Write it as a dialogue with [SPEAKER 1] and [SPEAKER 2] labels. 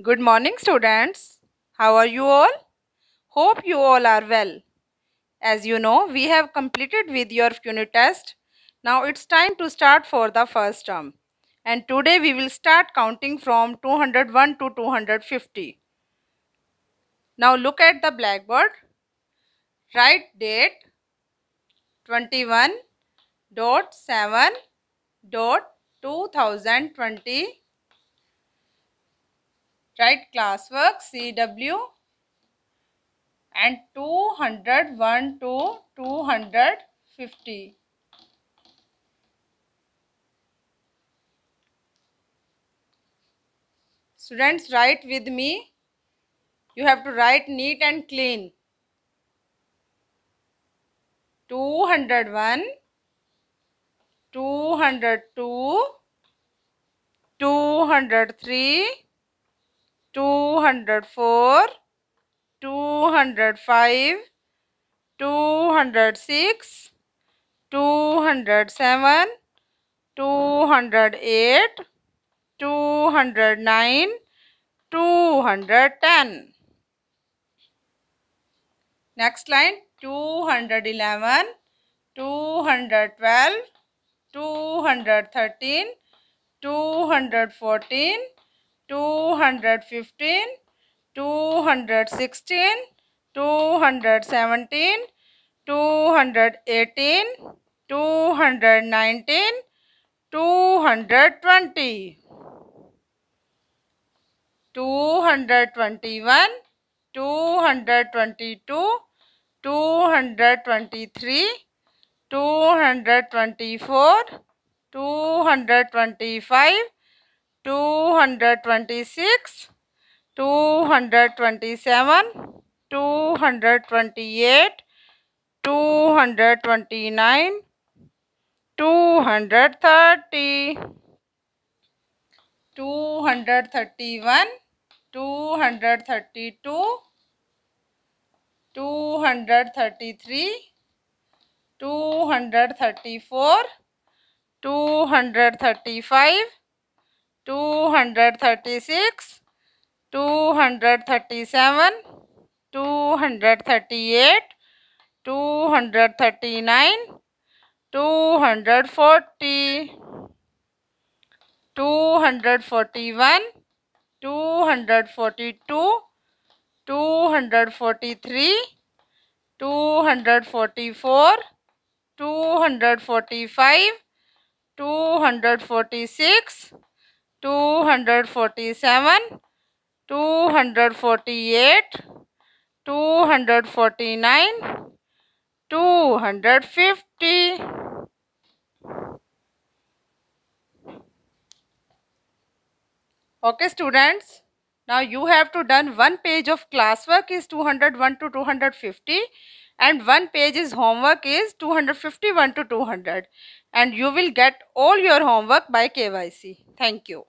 [SPEAKER 1] Good morning students. How are you all? Hope you all are well. As you know, we have completed with your unit test. Now it's time to start for the first term. And today we will start counting from 201 to 250. Now look at the blackboard. Write date 21 write classwork CW and 201 to 250. Students write with me. You have to write neat and clean. 201 202 203 204 205 206 207 208 209 210 next line 211 212 213 214 215 216 217 218 219 220 221 222 223 224 225 226 227 228 229 230 231 232 233 234 235 236 237 238 239 240 241 242 243 244 245 246 247 248 249 250 okay students. Now you have to done one page of classwork is 201 to 250 and one page is homework is 251 to 200 and you will get all your homework by KYC. Thank you.